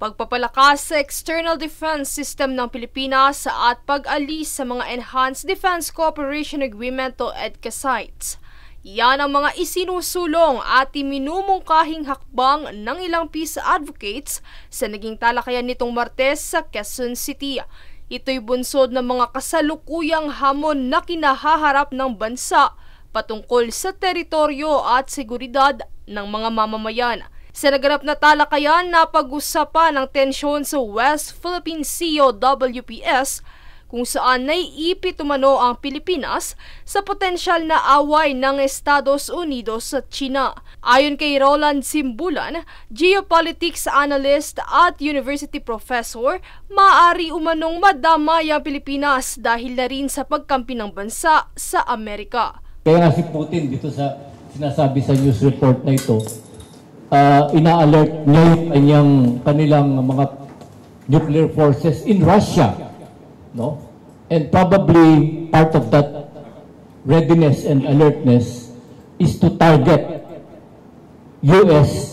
pagpapalakas sa external defense system ng Pilipinas at pag-alis sa mga Enhanced Defense Cooperation Agreement o EDCA sites. Yan ang mga isinusulong at iminumungkahing hakbang ng ilang peace advocates sa naging talakayan nitong Martes sa Quezon City. Ito'y bunsod ng mga kasalukuyang hamon na kinahaharap ng bansa patungkol sa teritoryo at seguridad ng mga mamamayan. Sa naganap na talakayan, napag-usapan ang tensyon sa West Philippine Sea o WPS kung saan naiipit umano ang Pilipinas sa potensyal na away ng Estados Unidos at China. Ayon kay Roland Simbulan, geopolitics analyst at university professor, maaari umanong madamay ang Pilipinas dahil na rin sa pagkampi ng bansa sa Amerika. Kaya nga si Putin dito sa sinasabi sa news report na ito, uh, ina-alert niya yung kanyang, kanilang mga nuclear forces in Russia. No? And probably part of that readiness and alertness is to target U.S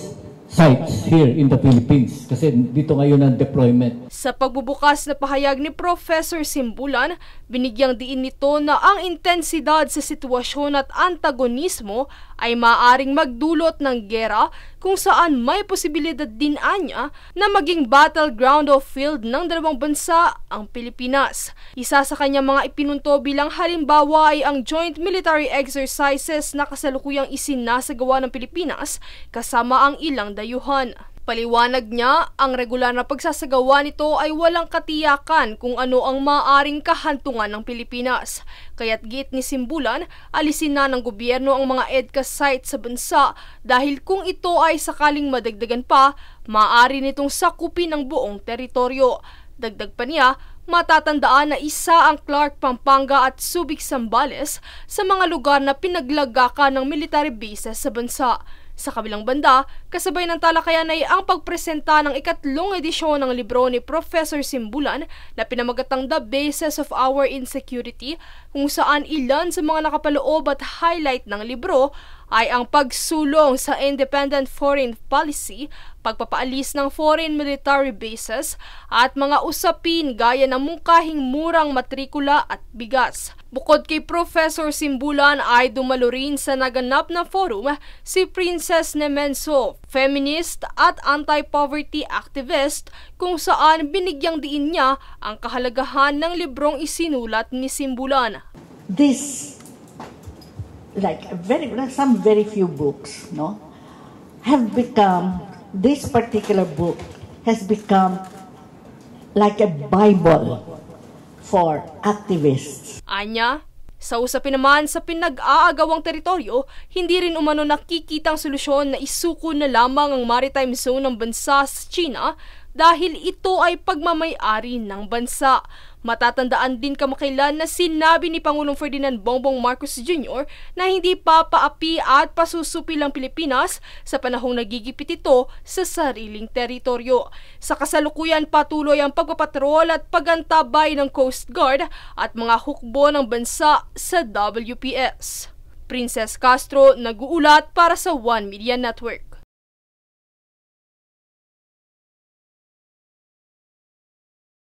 sites here in the Philippines kasi dito ngayon ang deployment. Sa pagbubukas na pahayag ni Professor Simbulan, binigyang diin nito na ang intensidad sa sitwasyon at antagonismo ay maaring magdulot ng gera kung saan may posibilidad din anya na maging battleground o field ng dalawang bansa ang Pilipinas. Isa sa kanyang mga ipinunto bilang halimbawa ay ang joint military exercises na kasalukuyang isinasagawa ng Pilipinas kasama ang ilang dayuhan. Paliwanag niya, ang regular na pagsasagawa nito ay walang katiyakan kung ano ang maaring kahantungan ng Pilipinas. Kaya't git ni Simbulan, alisin na ng gobyerno ang mga EDCA sites sa bansa dahil kung ito ay sakaling madagdagan pa, maaari nitong sakupin ang buong teritoryo. Dagdag pa niya, matatandaan na isa ang Clark Pampanga at Subic Sambales sa mga lugar na pinaglagakan ng military bases sa bansa. Sa kabilang banda, kasabay ng talakayan ay ang pagpresenta ng ikatlong edisyon ng libro ni Professor Simbulan na pinamagatang The Basis of Our Insecurity kung saan ilan sa mga nakapaloob at highlight ng libro ay ang pagsulong sa independent foreign policy, pagpapaalis ng foreign military bases at mga usapin gaya ng mungkahing murang matrikula at bigas. Bukod kay Professor Simbulan ay dumalo rin sa naganap na forum si Princess Nemenso, feminist at anti-poverty activist kung saan binigyang diin niya ang kahalagahan ng librong isinulat ni Simbulan. This like very some very few books, no, have become this particular book has become like a Bible for activists. Anya, sa usapin naman sa pinag-aagawang teritoryo, hindi rin umano nakikitang solusyon na isuko na lamang ang maritime zone ng bansa sa China dahil ito ay pagmamayari ng bansa. Matatandaan din kamakailan na sinabi ni Pangulong Ferdinand Bongbong Marcos Jr. na hindi papaapi at pasusupil ang Pilipinas sa panahong nagigipit ito sa sariling teritoryo. Sa kasalukuyan patuloy ang pagpapatrol at pagantabay ng Coast Guard at mga hukbo ng bansa sa WPS. Princess Castro nag-uulat para sa One Media Network.